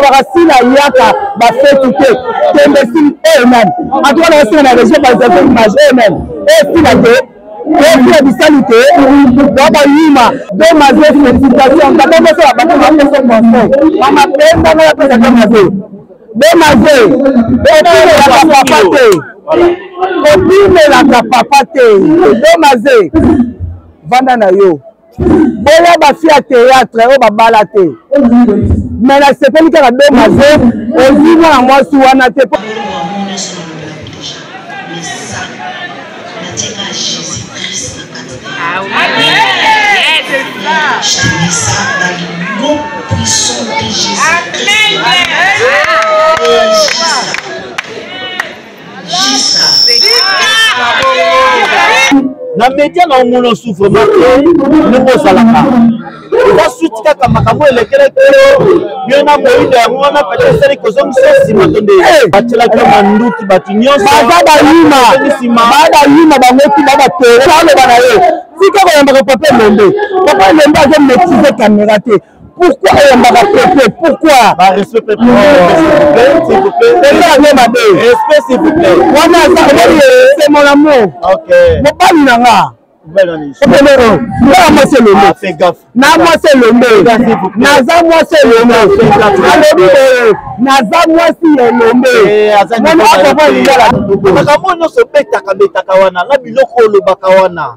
olobaka sila yaka bafeti te kende sili oyo nani atoka na basila na région bazaza image oyo nani oyo sila te oyokila bisali te ba bayima do maze félicitation tata nyonso ya bato bapesa conseil mama penda ngai apesa te maze do maze okimelaka papa te okimelaka papa te do maze vanda na yo boya basi ya théâtre oyo babala te me nasepeli kaka domaze ozwi mwana mwasi wana te Ah oui. Ah oui. Yes, c'est ça. Je te mets ça dans le nom puissant de Jésus. Amen. Amen. na media na omona souffre mate ndenge ozalaka oza suti kaka makambo elekelaki yo na moyindo yango wana pete esali kozongisa nsima to nde eh! batyelaki yo manduki bato nyonso baza bayima baa bayima bangoti ba batoro aloba na ye tika koyambaka papa elombe papa elombe azo maîtrise caméra te pourquoi oyambaka pepe pourquoi ezala nde mabe wana azaae mon amour mobali na nga okomero na mwasi elombe ah, na mwasi elombe naza mwasi elombe alobi boye naza mwasi ya elombe eh, wana akova lingala makambo nyonso obetaka betaka wana na biloko olobaka wana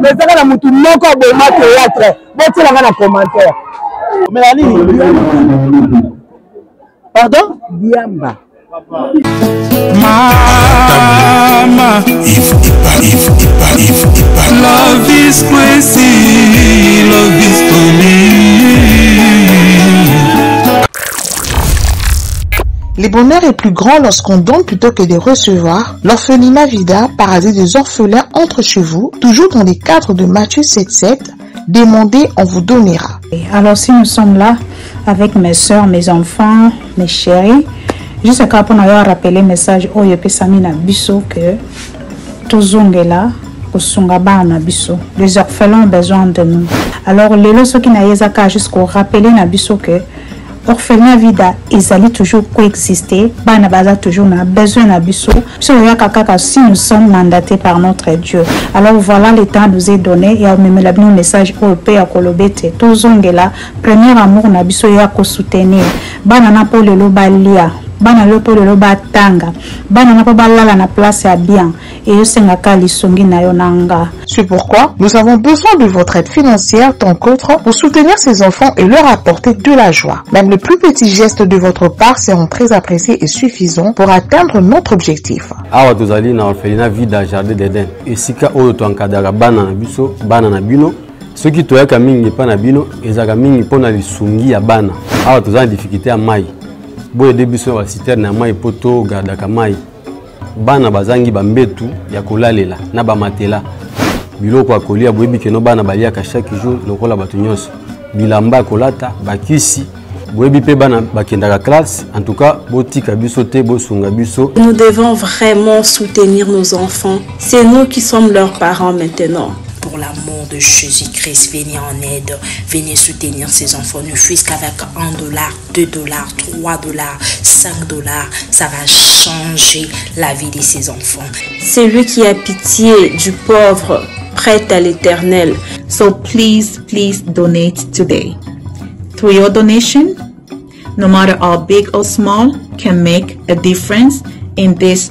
mais ezaka na motu moko aboma théâtre botiela nga na commentaire omela nini pardon diamba mama ivo ipa ivo ipa ivo ipa love is crazy love is Le bonheur est plus grand lorsqu'on donne plutôt que de recevoir. L'orphelinat Vida, paradis des orphelins, entre chez vous, toujours dans les cadres de Matthieu 7.7, demandez, on vous donnera. Alors si nous sommes là, avec mes soeurs, mes enfants, mes chéris, juste car pour nous rappeler le message, oh, yo pesami na biso que tozongela kosunga bana biso les orphelins ont besoin de nous alors lelo soki na ye ezaka juste korapele na biso que orphelina vida ezali toujours coexister bana baza toujours na besoin na biso biso oyaka kaka si nous sommes mandatés par notre dieu alors voilà le temps nous est donné ya omemela bino message oyo mpe ya koloba ete tozongela premier amour na biso ya kosoutenir bana na mpo lelo balia bana lelo mpo lelo batanga bana na mpo balala na place ya bien et osengaka lisongi na yo na nga. C'est pourquoi nous avons besoin de votre aide financière tant qu'autre pour soutenir ces enfants et leur apporter de la joie. Même le plus petit geste de votre part seront très appréciés et suffisants pour atteindre notre objectif. awa tozali na orphelina vida jardin d'eden esika oyo toankadaka bana na biso bana na bino soki toyaka mingi epai na bino ezalaka mingi mpo na lisungi ya bana awa toza na difikulté ya mai boyede biso na basiterne ya mai mpo togardaka mai bana bazangi bambetu ya kolalela na bamatela biloko ya kolia boyebi keno bana baliaka chaque jour lokola bato nyonso bilamba ya kolata bakisi boyebi mpe bana bakendaka classe en tout cas botika biso te bosunga biso nous devons vraiment soutenir nos enfants c'est nous qui sommes leurs parents maintenant pour l'amour de Jésus-Christ, venez en aide, venez soutenir ces enfants, ne fût-ce qu'avec un dollar, 2 dollars, 3 dollars, 5 dollars, ça va changer la vie de ses enfants. C'est lui qui a pitié du pauvre, prête à l'éternel. So please, please donate today. Through your donation, no matter how big or small, can make a difference in this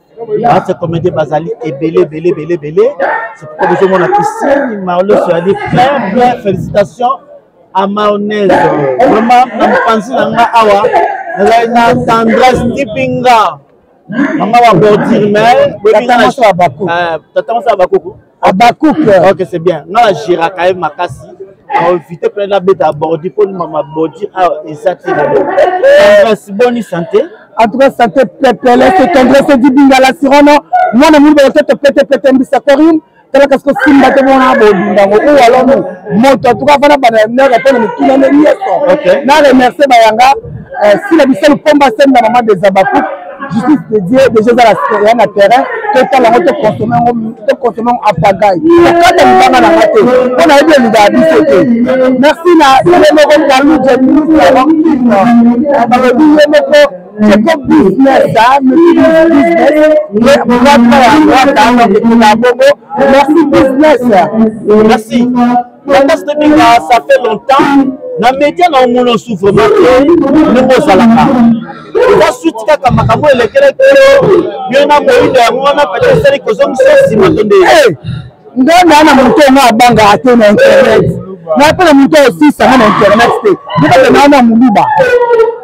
baase comédie bazali ebele ebele ebele ebele c'est pourquoi bozomona piscine marlo soyali plein plein félicitations à maonese vraiment na mopanzi na nga awa nazali na tendresse tipinga mama babordire mai tata mwasi ya bakuku Habakkuk. Ok, c'est bien. Nga na jira ka ye makasi. Na invité plein na beta abordi po ni mama bodi a eza te na bo. Tendresse bonne santé. En tout cas, santé pepele, c'est tendresse di bingala sirono. Mwana mulu ba toto pete pete mbisa korim. Tala kasko simba te mwana bo dindango. Ou alors nous, moto. En tout cas, fana bana nera pona mituna ne yeso. Ok. Na remercier bayanga. Euh, si la biselu pomba semba maman des Habakkuk. justice de dieu deja ezala na terrain totala yango tokonsome yango tokonsome yango apagai okata libanga na nga te mpo nayebi elingaka biso te merci na ye moko kaluje ministre balobi ye moko Jacob business, hein, monsieur business, mais on va faire un droit, hein, on va faire un bongo. Merci business. Merci. Banda Stebinga, ça fait longtemps. Na media na omona osusu vraiment te ndenge ozalaka eza suti kaka makambo elekelaki yo na moyindo yango wana pete esali kozongisa nsima to nde eh, nga naa na moto yango abangaka te na internet naa mpe na moto osisa nga na internet te ndekaka naa na moluba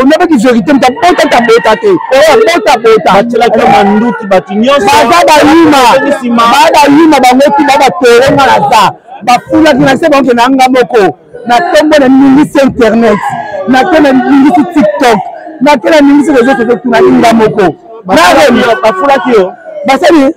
onabaki verité moto abota tabota te oyo abota bota batyelaki manduki bato nyonso baza bayuma ba bayuma bango ti ba batoro nga naza bafulaki na se bango na nga moko natombo na ningisi internet nake na ningisi tiktok nake na ningisi reseau sociaux tunaki nga moko bafulaki yo basali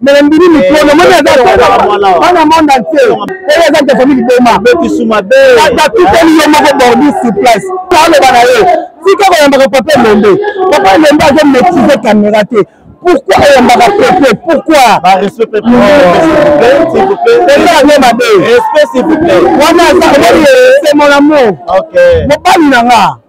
mais nandimi mikolo namoni aza wana monde entier oyo aza te famille liboma atatuteli yo moko bordi sur place aloba na ye tika koyambaka papa elombe papa elombe azo maîtrise caméra te pourquoi oyambaka pepe pourquoi ezalane mabe wana aza omoni ye c'est mon amour mobali na nga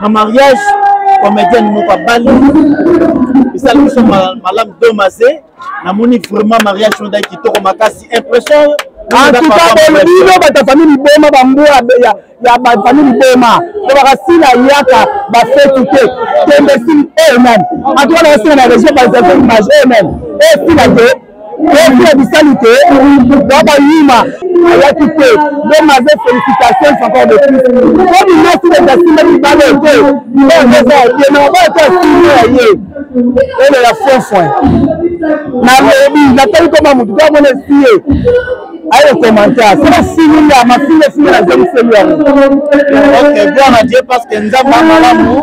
na mariage comedienne moko abali esali biso malamu domaze namoni vraiment mariage oyo ndaki kitoko makasi impression antuka bolobino batafami liboma bambua ya bafami liboma po bakasila yaka bafeti te tembe sili emen antuka nakasila na région baisation image emen esila te Merci à Bisalité, Baba Yuma, ayaki te, donc maze félicitations encore de plus. Comme il m'a dit que Gassimba qui parle un peu, il va dire ça, il est normal que Gassimba aille. Elle est la fin fin. Nalobi, natali koma mutu, kaka mona siye. ayo commentaire sala silinga mafinga finga na zemi seli yango ok gloire à dieu parce que nzambe amalamu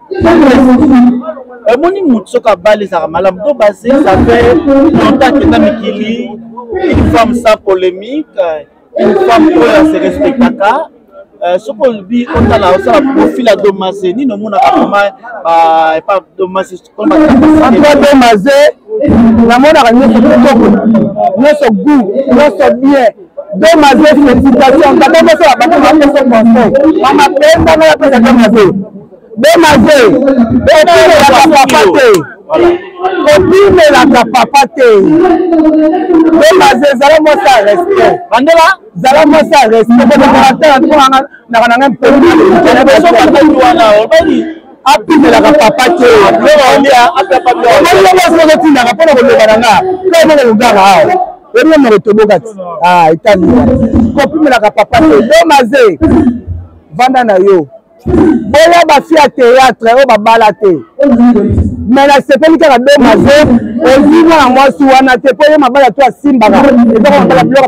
omoni eh, motu soki abali ezalaka malamu to base ça fait longtemps akenda mikili une femme sans polémique une femme oyo ase respectaka euh, soki olobi otala osala profil ya domase nini omonaka vraimen epa domase domase namonaka nyonso kitoko nyonso gout nyonso bien de maze félicitation tata moso ya bato bapesa conseil mama penda ngai apesaka maze de maze okomelaka papa te kobimelaka papa te de maze ezala mwasi ya respect bandela zala mwasi ya respect bokokoatana naka na ngai mpenza apimelaka papa te okotinaka mpona koloba na nga kaka na lugaka awa ebino na kotoboka ti ah, etali kopimelaka papa te domaze vanda na yo boya bafi ya théâtre oyo babala te me nasepeli kaka domaze ozwi mwana mwasi wana te mpo ye mabala to asimbaka ezaka mabala biloko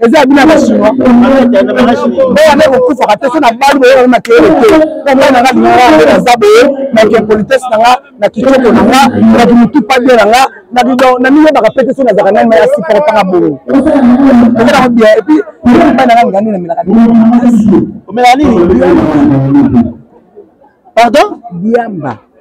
eza ya bino ya bachinois oyo nde kokufaka te so na bali boyokana makeyele te po ngai nanga lingaka nde naza boye na kimpolitesse na nga na kitoko na nga na kimitupa bie na nga na miyebaka pe te so nazalaka nani maya siportaka bongo eza nango bien epuis epai nanga linga nde namelaka omelaka nini pardon biamba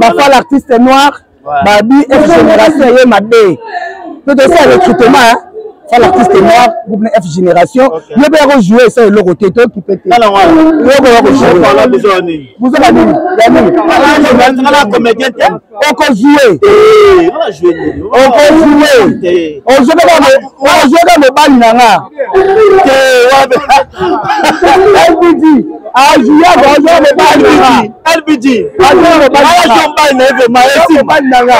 bafa l'artiste noir babi f génération eye mabe mpe tosala recrutement fa l'artiste noir groupe na f génération yo mpe yako joue esa eloko te tokipe te yoko yako jouebuzoba nini ya nini oko joue oko joue ozoka mobali na nga te azuya azuya mobali nanga lbg azuya mobali nanga mobali na ye vrema esi mobali nanga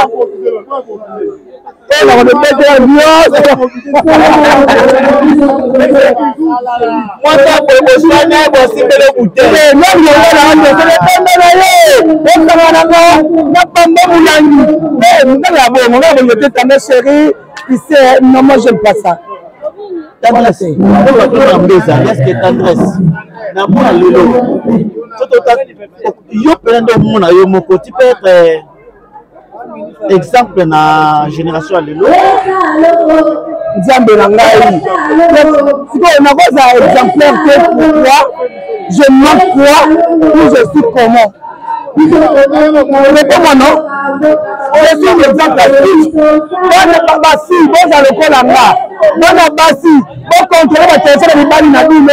oyo nakomepetela nyonso mwasi akobosana ye bosimbele buteeomiyoanaandosolepembe na ye osanganaka na pamba molangi mutala bongo nga bongo te tanga sheri Tu sais, non, moi j'aime pas ça. Tendresse. Oyo mbeza, est-ce que tendresse? Na mona lelo. Soto ta yo pena ndo mona yo moko, tu peux être euh, exemple na génération ya lelo. Nzambe na ngai. Sikoyo nakozala exemplaire te pourquoi je manque quoi ou je suis comment ekomono question exact asile bana basi boza lokola nga bana basi bokontrole bakelese na mibali na bino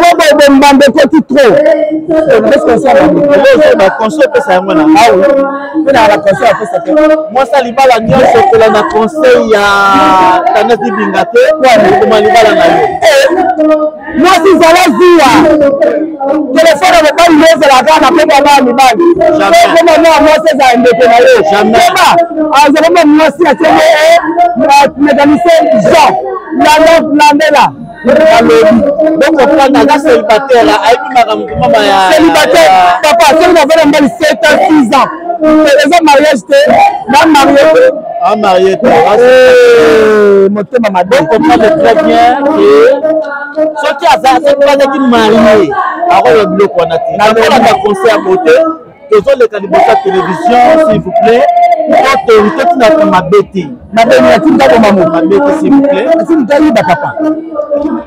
moko bombanda ekoti trop baconse epesa yango na awe mpe na baconse apesa te mwasi alibala nyonso ekola na conseil ya tendance libinga te ekoma libala na yo mwasi zala zuwa telefone ya mobali yo ezalaka kaka na pema na ya mibali okoma na ya mwasi ezala ndeko na yo pema azalama mwasi atenge mécanicien jean landa landela balobi bokofanda aza célibataire ayebi makambo mama ya célibataire papa soki nazala mbali 7 ans 6 ans eza mariage te ba marie te en marié te motema mabe comprendre très bien que soki aza soki azaki marie akoya biloko wana te nakolanda conseil ya bote tozoleka liboso ya télévision s'il vous plaît autorité tinaka mabe te mabe nini atinda bomamo mabe te s'il vous plaît atinda yiba papa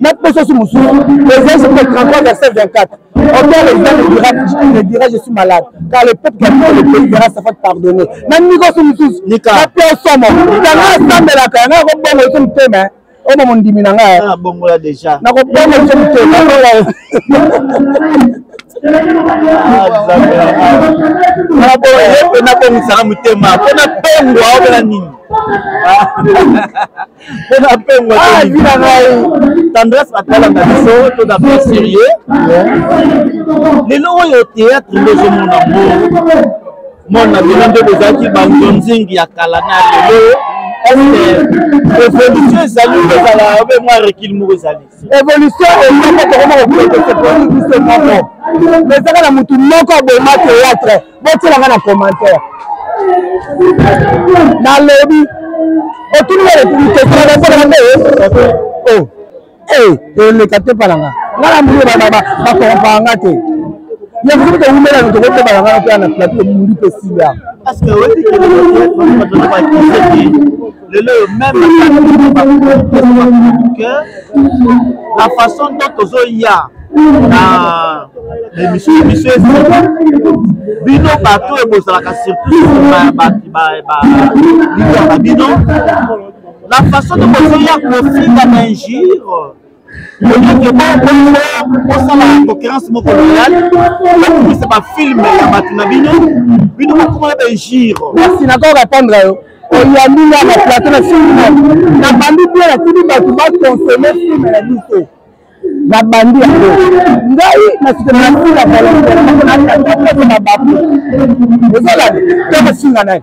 na pososi mosusu ezali soki 33 verset 24 auteur les hommes dira, ne dira je suis malade car le peuple qui a fait le pays verra sa faute pardonner na nikoso mosusu na pia osomo yanga asambelaka yanga akobongo eso motema oyo na mondimi na ngai nabongola deja nakobongo eso motema nabongisaka motema mpo na pengwa obela nini mpona pengwa tevina ah, ngai tendresse atalaka biso toza bien sérieux lelo oyo théâtre nde ozomona ngo mona bino nde bozalaki banzonzingi ya kala na lelo eske evolution ezali kozala obe mwa rekile moko ezali evolution eyaka tokoma koproteste poni biso moko mais ezaka na motu moko aboma théâtre botyela nga na commentaire nalobi otuni baetunikesaaaae eleka te pala nga nga na mbuli bakompaa nga te ye mosuku towumela no tokobebala nga na mpe na plateau muli mpe siliaka lelo oyo meme que la façon dont tozoya na emission emission ezali bino bato oyo bozalaka surtout nsima ya bato balidaka bino la façon dont bozoya kofinga na injure osala concurrence moko loyal okomisa bafilme ya bato na bino bino bokomana bainjure basi nako répondre yo oyambi nga na plateau na filme na bandi bie natindi bato baconsome filme na biso na bandi yango ngai nasutenasi na volonte na bato ozolanda to kosinga naye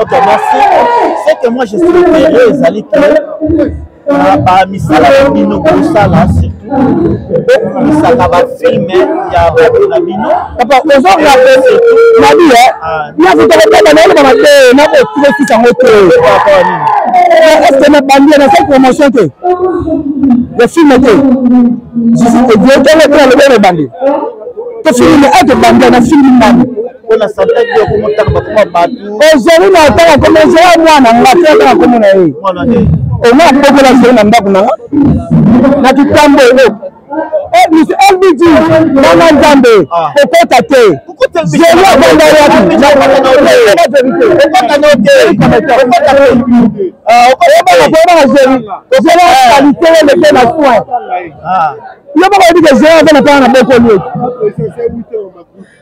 Ok, merci. Ce que moi je suis curieux, ezali que na bamisala na bino kosala surtout bokumisaka bafilme ya bato na bino papa ozo rape nabi e nakotokotaba nayelobama te nakotrefisa yango te eske nabandi ye nasali promotion te ya filme te jisi te dietele te nalobi elobandi to filme ete bandi na filme nani mpo na santak yo komotaka bakoma bato ozali na ataka komo ezala mwana nga te ataka komo na ye oma kobokola zali na ndako na nga na kitambo elo eh, misi lbg mwana nzambe ah. okota te zeli akonda wapi oyebaka zeli zeli akalite ye leke na soin yo baka oyebi ke zeli aza na mpana na bokoli ete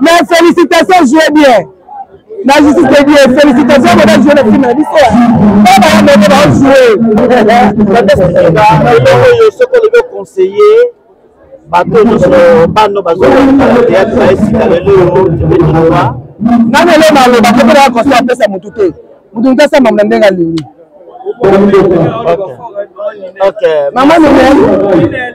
mais félicitation joue bien na justice de dieu félicitation boda joue na film na biso ba baya boko baojoue eloko oyo soki olobi oconseille bato nyonso bano bazoteyatre na esika lelo oyo tebetoloba nani elo maloba kokola ya conseil apesa motu te motu motu asambama na ndenge alingi mama minel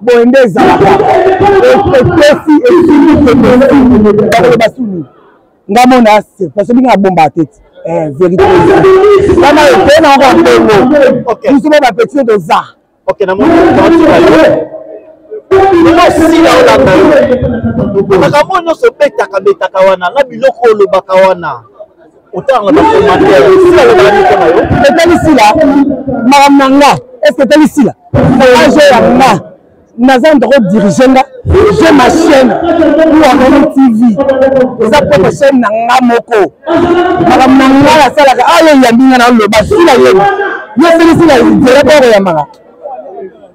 boye nde ezalaka ekosi esili bakoloba suni nga mona ase parce binga abomba tete eh, vérité kama ete na yango ambongo biso ba bapetite toza osila olanda yo makambo oyo nyonso obetaka betaka wana na biloko olobaka wana otanga bacommentaire sila alobaka nini mpo na yo etali sila makambo na nga eske etali sila na age ya nga naza na ndako dirige nga je ma chaîne uamoni tv eza propre chaîne na nga moko makambo na nga nasalaka ayo ah, eyambi nga na loba sila yeba yo sili sila idele boko yamaka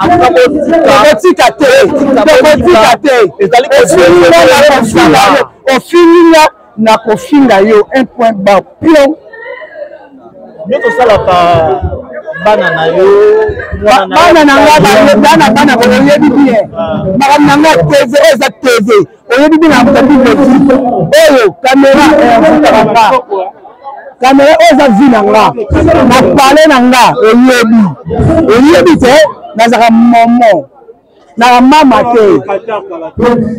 okotika te okotika te ofinginga na kofinga yo un point ba pion nde tosalaka bana na yo bana na nga bana bana oyebi bien ah. makambo na nga tv oyo eza tv oyebi bino akoki leki oyo kamera efutaka nga kamera oyo eza vi na nga na pale na nga oyebi oyebi te nazalaka momo naka mama te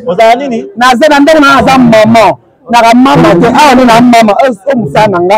ozala nini naza na ndenge na aza mama naka mama te awa nde na mama oyo mosala na nga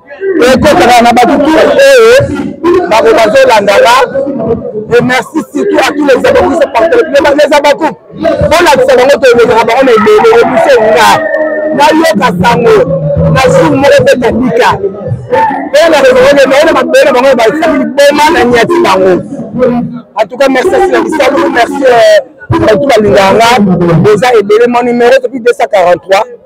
ekokaka na bato tout oyo bako bazolanda nga et merci surtout à tous les abonnés se porter les abakoup bolakisa bango toyebekaka bango na ebele ebise nga nayoka sango na jour moko mpe tabika ena rezonone maona mabele bango ya basali liboma na nyati bango en tout cas merci asila lisalu merci euh, bato balingaka nga boza ebele mon numero topi 243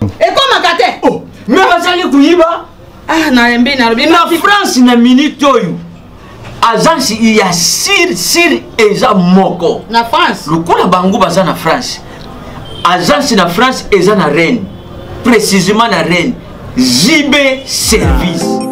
ekomaka te oh, me bazali koyiba ah, nalembi nalobi na france na minute oyo agence ya sir sir eza moko na france lokola bango baza na france agence na france eza na reine précisément na reine jb service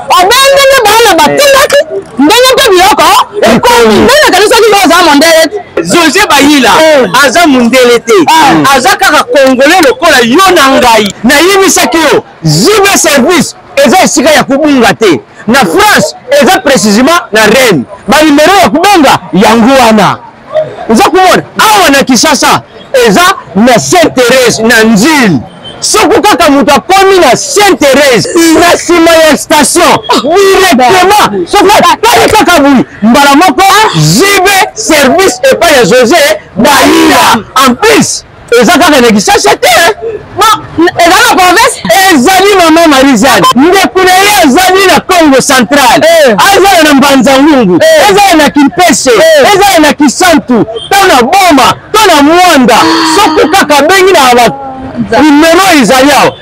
obengenge baana batindaki ndenge mpe biloko ekomi ndenge ekanisaki yo oza mondele zoje bayila eh. aza mondele te ah. aza kaka kongole lokola yo na ngai nayimisaki yo jibe service eza esika ya kobunga te na france eza precisement na reine banimero ya kobenga yango wana oza komona awa na kinshasa eza na saint therese na nzile soko kaka moto akomi na saint therese na nsima ya station directement soko atali kaka boyi mbala moko jibe service epai ya josé bayila en plus eza kaka na kishasha te eza na province ezali mama marizane ndeko na ye azali na congo central eh. azala na mbanzangungu eh. ezala na kimpese eh. ezala na kisantu to na boma to na mwanda soko kaka abengi na numero ezali awa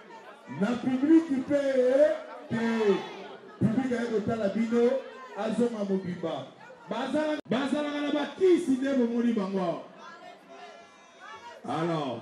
na publiki mpe te publiki aye kotala bino azonga mobimba bazalaka na bakisi nde bomoni bango awa alors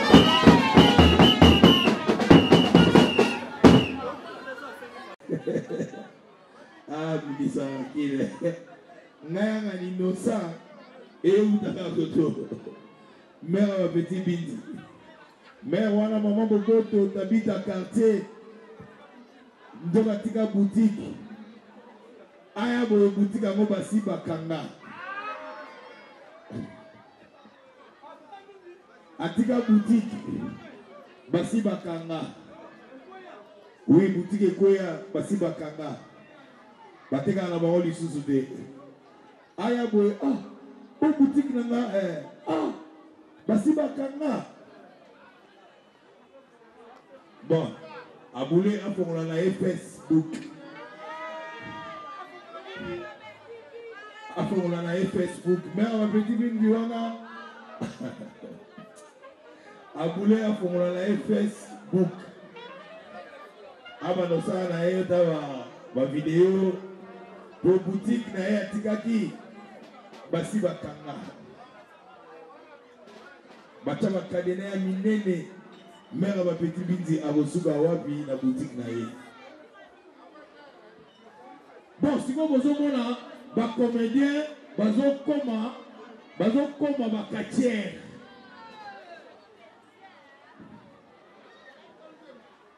abimisa ah, kile ngayanga linosa eutaka koto mère ya petit bindi mère wana mama bokoto tabita quartier nzoka batika boutique aya boye boutique yango basi bakanga atika boutique basi bakanga oui boutique ekweya basi bakanga batekaka na bango lisusu te aya boye ah o boutique na nga eh, ah basi bakanga Bon, abule afongola na ye Facebook. Afongola na ye Facebook. Mère ma petite mingi wana. abule afongola na ye Facebook. Abanda osala na ye ta ba ba video po boutique na ye atikaki basi bakanga. Bacha ba cadenas ya minene. Mère ba petit binzi akosuka wapi na boutique na ye. Bon, siko bozomona ba comédien bazokoma bazokoma ba katiere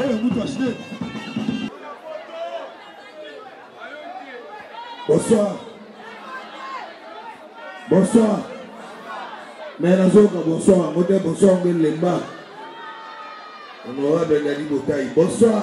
oyo mutu ashine bonsoir bonsoir mais nazoyoka bonsoir yango te bonsoir yango elemba honorable ndali botai bonsoir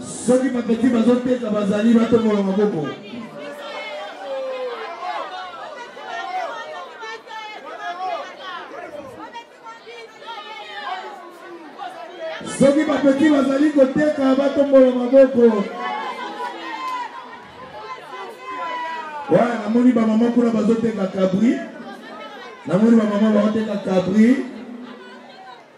Soki ba petit bazo teka bazali ba tombola maboko. Soki ba petit bazali koteka ba tombola maboko. Wana namoni ba mama kuna bazoteka kabri. Namoni ba mama bazoteka kabri.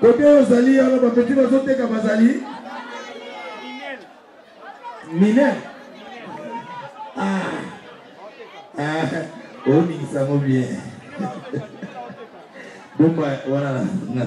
Kote oyo ozali wana bapeti bazoteka bazali miner ominisa yango bien bomba wana na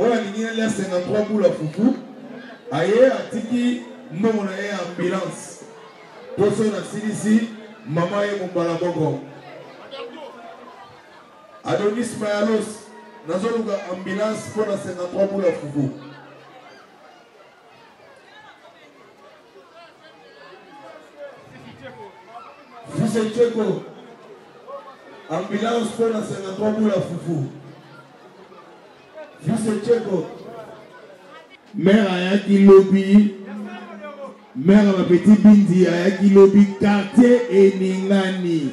oyo alingi nalia 53 bula fufu aye atiki mbongo na ye ya ambulance poso nasilisi mama ye mombala moko adonis mayalos nazoluka ambulance mpo na 53 bula fufu Fils et Tcheko, ambulance pour la 53 boule à Foufou. Fils et Tcheko. Mère ayaki lobi, mère ma petite Bindi ayaki lobi, quartier eningani.